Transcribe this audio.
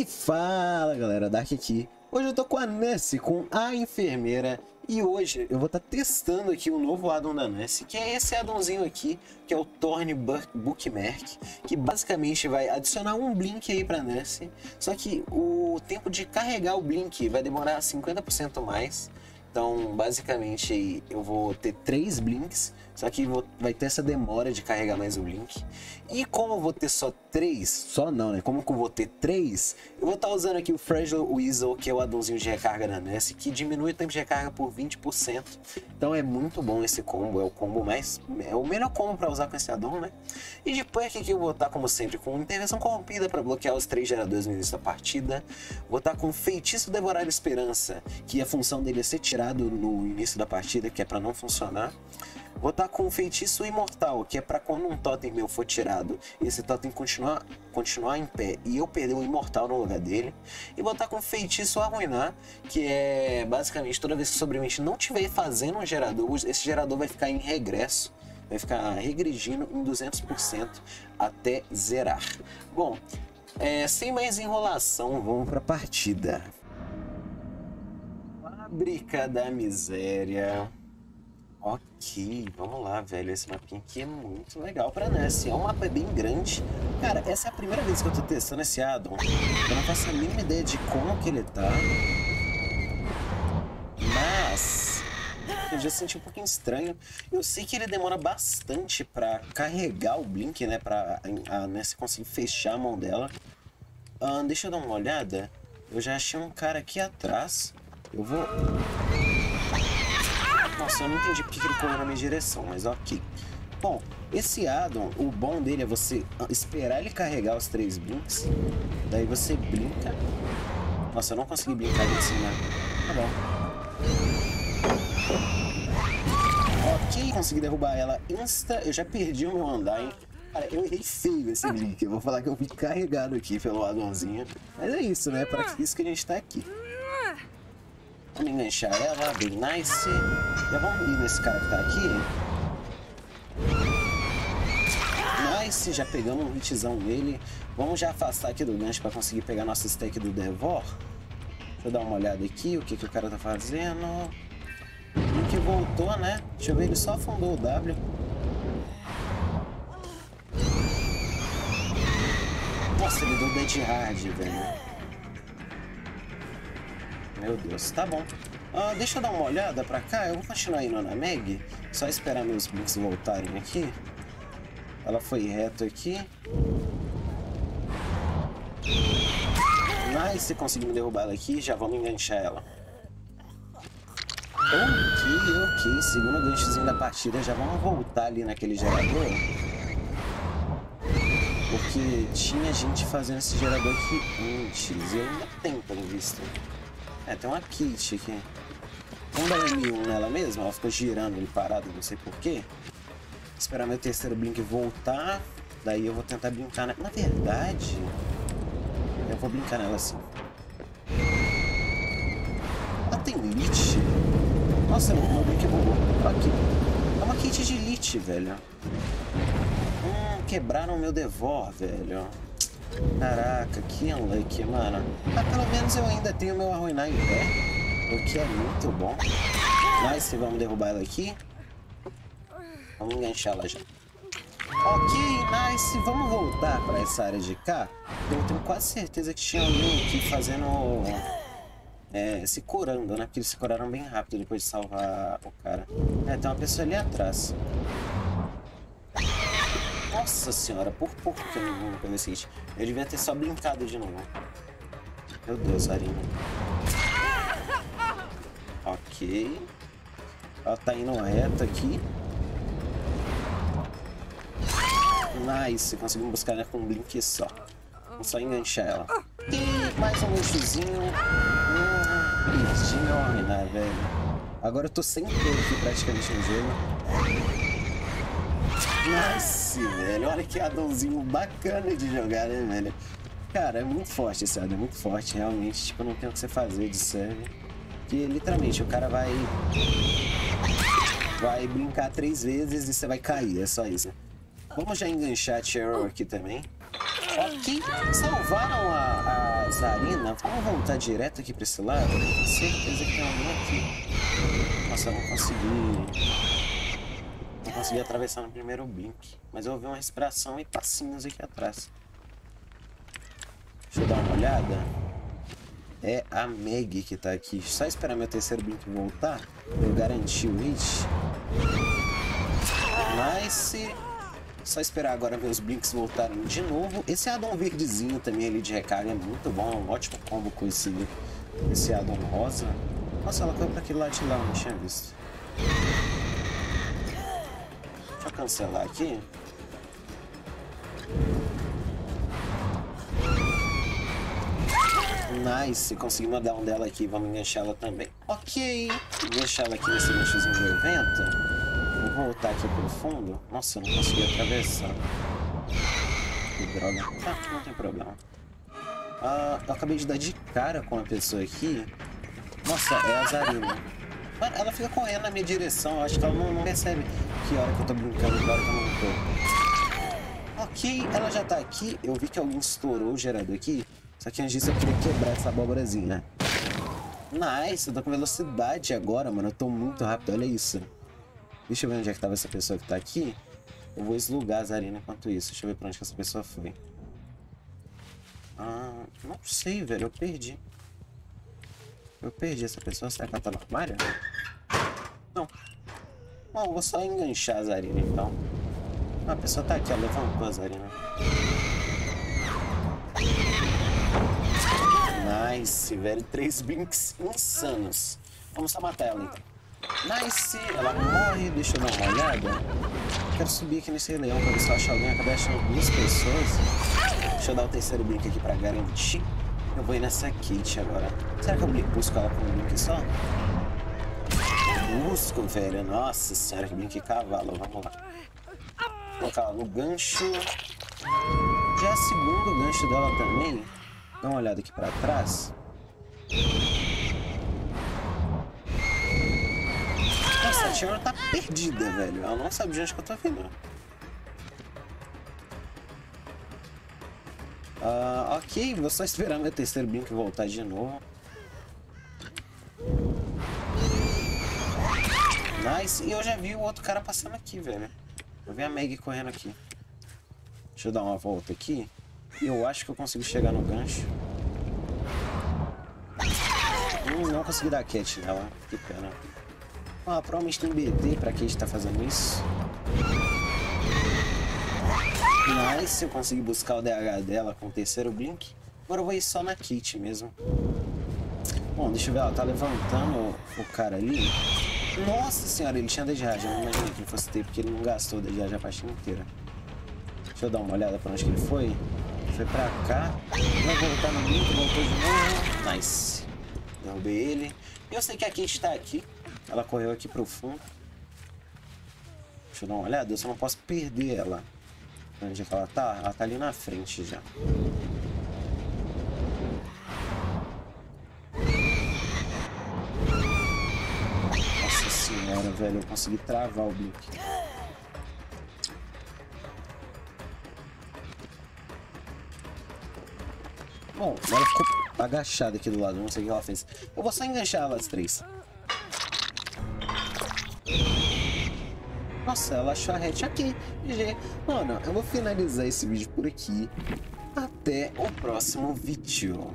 E fala galera, Dark aqui. Hoje eu tô com a Nancy, com a enfermeira. E hoje eu vou estar tá testando aqui o novo addon da Nancy, que é esse addonzinho aqui, que é o Torn Bookmark, que basicamente vai adicionar um blink aí pra Nancy. Só que o tempo de carregar o blink vai demorar 50% mais. Então, basicamente, eu vou ter três blinks, só que vou, vai ter essa demora de carregar mais o blink. E como eu vou ter só três, só não, né? Como eu vou ter três, eu vou estar tá usando aqui o Fragile Weasel, que é o addonzinho de recarga da NES, que diminui o tempo de recarga por 20%. Então é muito bom esse combo, é o combo mais... é o melhor combo para usar com esse addon, né? E depois aqui eu vou estar, tá, como sempre, com intervenção corrompida para bloquear os três geradores no início da partida. Vou estar tá com Feitiço Devorar Esperança, que a função dele é ser tirado no início da partida, que é para não funcionar. Vou estar com o feitiço imortal, que é para quando um totem meu for tirado, esse totem continuar, continuar em pé e eu perder o imortal no lugar dele. E vou estar com o feitiço arruinar, que é basicamente toda vez que o sobrevivente não estiver fazendo um gerador, esse gerador vai ficar em regresso, vai ficar regredindo em 200% até zerar. Bom, é, sem mais enrolação, vamos para a partida. Fábrica da Miséria. Ok, vamos lá, velho. Esse mapinha aqui é muito legal pra Ness. É um mapa bem grande. Cara, essa é a primeira vez que eu tô testando esse addon. Eu não faço a mínima ideia de como que ele tá. Mas... Eu já senti um pouquinho estranho. Eu sei que ele demora bastante pra carregar o Blink, né? Pra a Ness conseguir fechar a mão dela. Uh, deixa eu dar uma olhada. Eu já achei um cara aqui atrás. Eu vou... Eu não entendi porque ele correu na minha direção, mas ok. Bom, esse addon, o bom dele é você esperar ele carregar os três blinks. Daí você brinca. Nossa, eu não consegui brincar de cima. Tá bom. Ok, consegui derrubar ela insta. Eu já perdi o meu andar, hein? Cara, eu errei feio esse blink. Eu vou falar que eu fui carregado aqui pelo addonzinho. Mas é isso, né? Para isso que a gente tá aqui. Enganchar ela, bem nice. Já vamos ir nesse cara que tá aqui. Nice, já pegamos um hitzão nele. Vamos já afastar aqui do gancho para conseguir pegar nosso stack do Devor. Deixa eu dar uma olhada aqui, o que, que o cara tá fazendo. O que voltou, né? Deixa eu ver, ele só afundou o W. Nossa, ele deu dead hard, velho. Meu Deus, tá bom. Ah, deixa eu dar uma olhada pra cá. Eu vou continuar indo na Meg. Só esperar meus blinks voltarem aqui. Ela foi reto aqui. Nice, conseguimos derrubar ela aqui. Já vamos enganchar ela. Ok, ok. Segundo ganchozinho da partida. Já vamos voltar ali naquele gerador. Porque tinha gente fazendo esse gerador aqui antes. E ainda tem, pelo visto. É, tem uma kit aqui. Vamos dar M1 nela mesmo? Ela ficou girando ali parada, não sei porquê. Esperar meu terceiro blink voltar. Daí eu vou tentar brincar nela. Na verdade, eu vou brincar nela assim. Ela tem lit? Nossa, meu, meu blink bugou. Aqui. É uma kit de lit, velho. Hum, quebraram meu Devor, velho. Caraca, que unlucky, mano. Mas pelo menos eu ainda tenho meu arruinar em pé. O que é muito bom. Nice, vamos derrubar ela aqui. Vamos enganchar ela já. Ok, nice. Vamos voltar para essa área de cá. Eu tenho quase certeza que tinha alguém aqui fazendo... É, se curando, né? Porque eles se curaram bem rápido depois de salvar o cara. É, tem uma pessoa ali atrás. Nossa senhora, por pouco que eu não esse hit. Eu devia ter só brincado de novo. Meu Deus, Arina. Ok. Ela tá indo reto aqui. Nice, conseguimos buscar ela com um blink só. Vamos só enganchar ela. E mais um luxozinho. Hum, Perdi meu velho. Agora eu tô sem tempo aqui praticamente no jogo. Nossa, velho. Olha que addonzinho bacana de jogar, né, velho? Cara, é muito forte esse addon, é muito forte, realmente. Tipo, não tem o que você fazer de serve. Que literalmente o cara vai. Vai brincar três vezes e você vai cair, é só isso. Vamos já enganchar a Cheryl aqui também. Ok, salvaram a, a Zarina. Vamos voltar direto aqui pra esse lado? Tenho certeza que tem alguém aqui. Nossa, eu não consegui... Não consegui atravessar no primeiro blink. Mas eu ouvi uma respiração e passinhos aqui atrás. Deixa eu dar uma olhada. É a Meg que tá aqui. Só esperar meu terceiro blink voltar. Eu garanti o hit. Nice. Só esperar agora ver os blinks voltarem de novo. Esse addon verdezinho também ali de recarga é muito bom. É um ótimo combo com esse, esse addon rosa. Nossa, ela caiu pra aquele lado lá, não tinha visto. Cancelar aqui. Nice, consegui mandar um dela aqui, vamos enganchar ela também. Ok, enganchar ela aqui nesse ganchozinho do evento. Vou voltar aqui pro fundo. Nossa, eu não consegui atravessar. Que droga. Tá, não tem problema. Ah, eu acabei de dar de cara com uma pessoa aqui. Nossa, é a Zarina. Mano, ela fica correndo na minha direção. Acho que ela não, não percebe que hora que eu tô brincando que hora que eu não tô. Ok, ela já tá aqui. Eu vi que alguém estourou o gerador aqui. Só que antes disso eu queria quebrar essa abóborazinha. Nice, eu tô com velocidade agora, mano. Eu tô muito rápido, olha isso. Deixa eu ver onde é que tava essa pessoa que tá aqui. Eu vou eslugar a Zarina enquanto isso. Deixa eu ver pra onde que essa pessoa foi. Ah, não sei, velho. Eu perdi. Eu perdi essa pessoa. Será que ela tá no armário? Não. Bom, eu vou só enganchar a Zarina, então. Ah, a pessoa tá aqui, ela levantou a Zarina. Nice, velho. Três blinks insanos. Vamos só matar ela, então. Nice. Ela morre. Deixa eu dar uma olhada. Quero subir aqui nesse leão pra ver se eu acho alguém. Acabei achando duas pessoas. Deixa eu dar o terceiro blink aqui pra garantir. Eu vou ir nessa Kate agora. Será que eu busco ela com um blink só? Busco, velho. Nossa senhora, que blink cavalo. Vamos lá. Vou colocar ela no gancho. Já é segundo gancho dela também. Dá uma olhada aqui pra trás. Nossa, a Tiana tá perdida, velho. Ela não sabe de onde que eu tô vindo. Uh, ok, vou só esperar meu terceiro blink voltar de novo. Nice. E eu já vi o outro cara passando aqui, velho. Eu vi a Meg correndo aqui. Deixa eu dar uma volta aqui. Eu acho que eu consigo chegar no gancho. Hum, não consegui dar catch nela. Que pena. Ah, provavelmente tem BT pra quem está fazendo isso. Nice, eu consegui buscar o DH dela com o terceiro blink. Agora eu vou ir só na kit mesmo. Bom, deixa eu ver, ela tá levantando o cara ali. Nossa senhora, ele tinha DGA, já não imaginei que ele fosse ter, porque ele não gastou o DGA a partida inteira. Deixa eu dar uma olhada pra onde que ele foi. Foi pra cá. Vai voltar no blink, voltou de novo. Nice. Derrubei ele. E eu sei que a Kate tá aqui. Ela correu aqui pro fundo. Deixa eu dar uma olhada. Eu só não posso perder ela. Onde é que ela tá? Ela tá ali na frente já. Nossa senhora, velho. Eu consegui travar o Blink. Bom, ela ficou agachada aqui do lado, não sei o que ela fez. Eu vou só enganchar elas três. Nossa, ela hatch aqui. GG. Mano, eu vou finalizar esse vídeo por aqui. Até o próximo vídeo.